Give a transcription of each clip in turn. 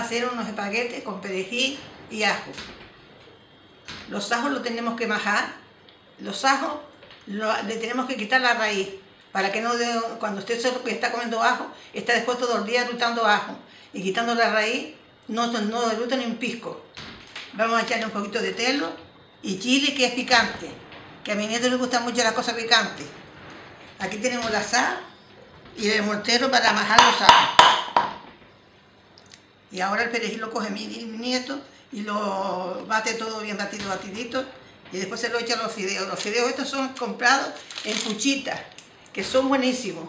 hacer unos espaguetes con perejil y ajo. Los ajos los tenemos que majar. Los ajos le tenemos que quitar la raíz para que no cuando usted está comiendo ajo, está después todo el día rutando ajo y quitando la raíz, no, no ni un pisco. Vamos a echarle un poquito de telo y chile que es picante, que a mi nieto le gusta mucho las cosas picantes. Aquí tenemos la sal y el mortero para majar los ajos. Y ahora el perejil lo coge mi, nieto y lo bate todo bien batido, batidito. Y después se lo echa los fideos. Los fideos estos son comprados en puchitas, que son buenísimos,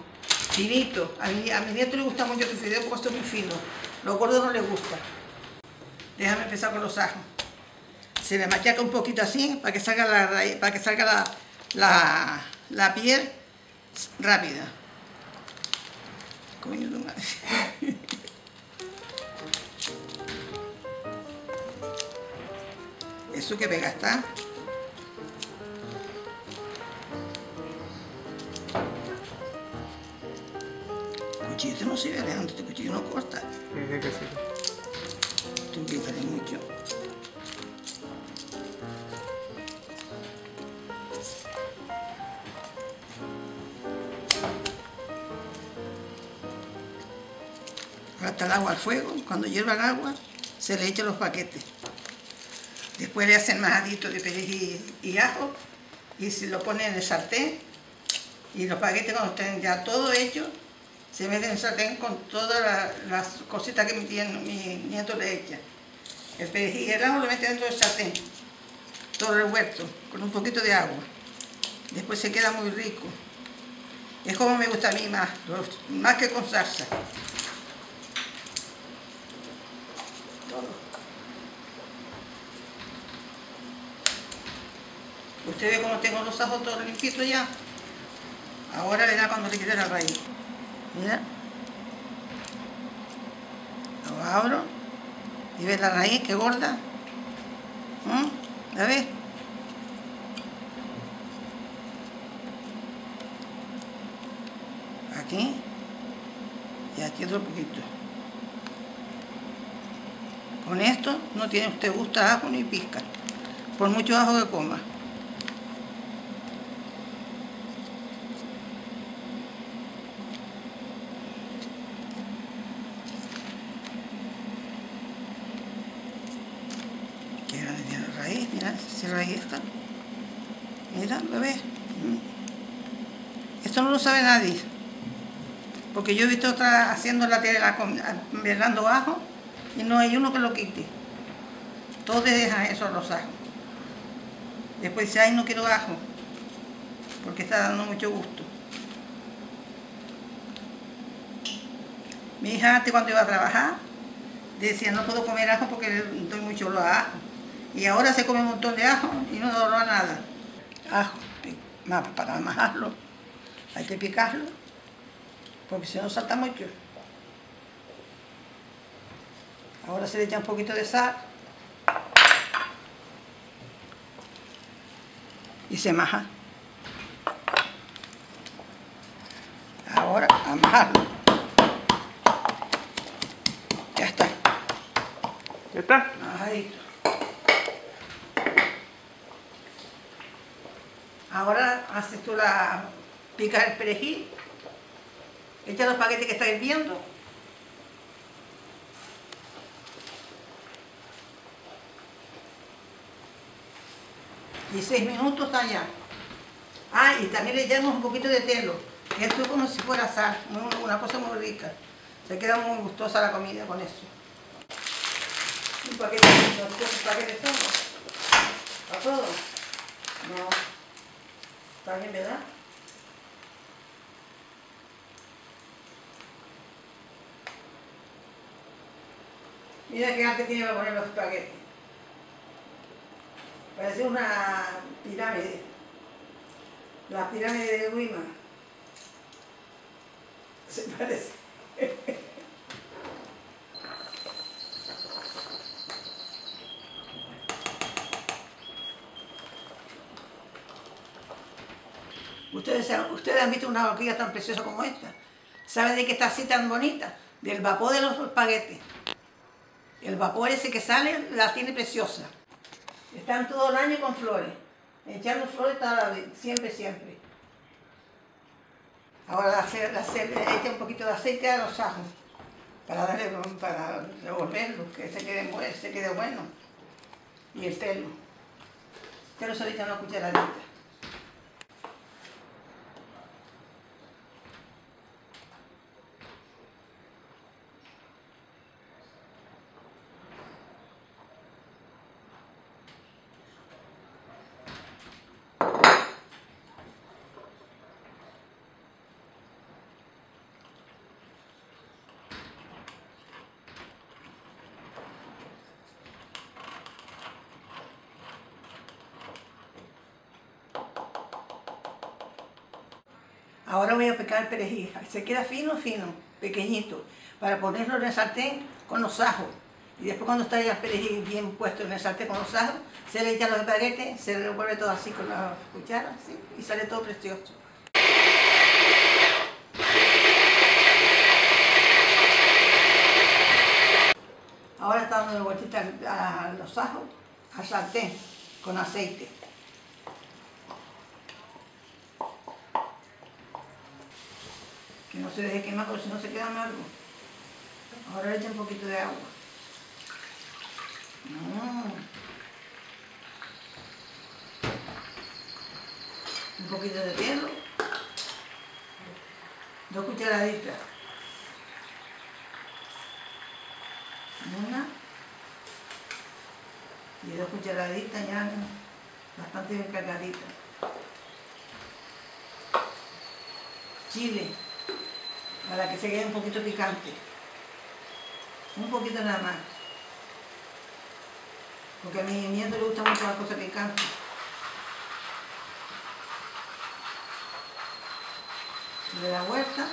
finitos. A mi, a mi nieto le gusta mucho los fideos porque son muy finos. Los gordos no les gusta. Déjame empezar con los ajos. Se le machaca un poquito así para que salga la, para que salga la, la, la piel rápida. Coño de madre. Eso que pega está. Cuchillo, este no sirve Alejandro, este cuchillo no corta. Sí, que sí. Tú quítale mucho. Hasta el agua al fuego, cuando hierva el agua, se le echa los paquetes. Después le hacen majadito de perejil y ajo y se lo ponen en el sartén y los paquetes cuando estén ya todo hechos se meten en el sartén con todas las cositas que mi, mi nieto le echa. El perejil y el ajo lo meten dentro del sartén, todo revuelto, con un poquito de agua. Después se queda muy rico. Es como me gusta a mí más, más que con salsa. Usted ve cómo tengo los ajos todos limpitos ya. Ahora verá cuando le quede la raíz. Mira. Lo abro. Y ve la raíz, que gorda. ¿Mm? ¿La ves? Aquí. Y aquí otro poquito. Con esto no tiene usted gusto a ajo ni pizca. Por mucho ajo que coma. mira, ahí. Mira, lo. Esto no lo sabe nadie. Porque yo he visto otra haciendo la tele, velando ajo, y no hay uno que lo quite. Todos dejan eso los ajos. Después dice, ay, no quiero ajo, porque está dando mucho gusto. Mi hija antes cuando iba a trabajar, decía, no puedo comer ajo porque doy mucho los ajos. Y ahora se come un montón de ajo y no a nada. Ajo, para majarlo, hay que picarlo, porque si no salta mucho. Ahora se le echa un poquito de sal. Y se maja. Ahora a majarlo. Ya está. ¿Ya está? Majadito. Ahora haces tú la... picas el perejil, echas los paquetes que está hirviendo. Y seis minutos está ya. Ah, y también le echamos un poquito de telo. Esto es como si fuera sal, una cosa muy rica. Se queda muy gustosa la comida con eso. Un paquete, ¿cuántos paquetes son? ¿A todos? No. ¿Está bien, verdad? Mira qué arte tiene para poner los espaguetis. Parece una pirámide. La pirámide de Wima. Se parece. Ustedes, ustedes han visto una horquilla tan preciosa como esta. ¿Saben de qué está así tan bonita? Del vapor de los espaguetes. El vapor ese que sale la tiene preciosa. Están todo el año con flores. Echando flores toda la- siempre, siempre. Ahora hacer, echa un poquito de aceite a los ajos para darle, para revolverlo, que se quede, bueno. Y el pelo. Pero le echa una cucharadita. Ahora voy a picar el perejil. Se queda fino, fino, pequeñito, para ponerlo en el sartén con los ajos. Y después cuando está el perejil bien puesto en el sartén con los ajos, se le echa los espaguetes, se revuelve todo así con la cuchara, así, y sale todo precioso. Ahora está dando vueltita a los ajos al sartén con aceite. No se deje quemar porque si no se queda amargo. Ahora le echa un poquito de agua. Mm. Un poquito de hielo. Dos cucharaditas. Una. Y dos cucharaditas ya bastante bien cargaditas. Chile para que se quede un poquito picante. Un poquito nada más. Porque a mi nieto le gusta mucho las cosas picantes. Le da vuelta.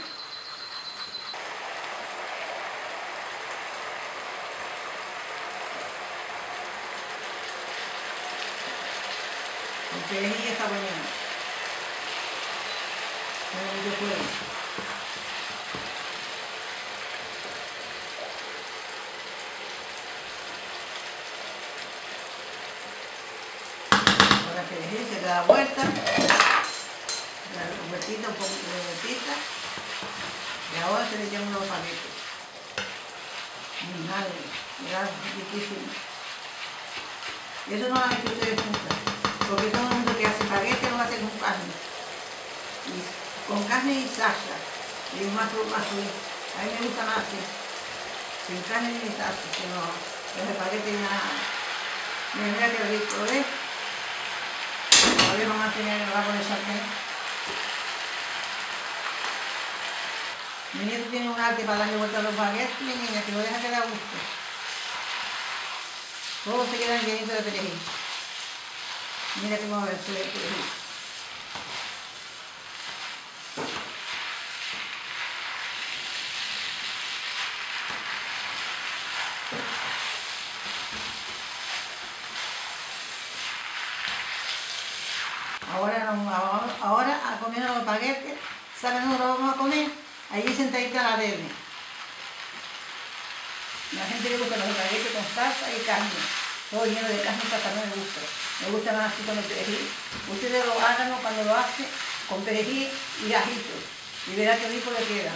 El perejil está bueno. Tiene mucho fuego. Ahora que dejé, se le da vuelta, le da vueltita, un poquito de vueltita, y ahora se le echan unos paquetes. Mi madre, era difícil. Y eso no lo han ustedes nunca, porque todo el mundo que hace espagueti lo hace con carne. Y con carne y salsa, y más, más. A mí me gusta más así, sin carne ni salsa, sino los espaguetis ya... Mira qué rico, ¿ves? Mantener el agua de sartén. Mi nieto tiene un arte para darle vuelta a los baguettes mira que lo deja quedar a gusto. Todos se quedan llenitos de perejil. Mira cómo se ve el perejil. Ahora, ahora, a comer los espaguetes, ¿saben dónde lo vamos a comer? Allí sentadita la tele. La gente le gusta los espaguetes con salsa y carne. Todo lleno de carne, salsa no me gusta. Me gusta más así con el perejil. Ustedes lo hagan cuando lo hacen con perejil y ajito. Y verá qué rico le queda.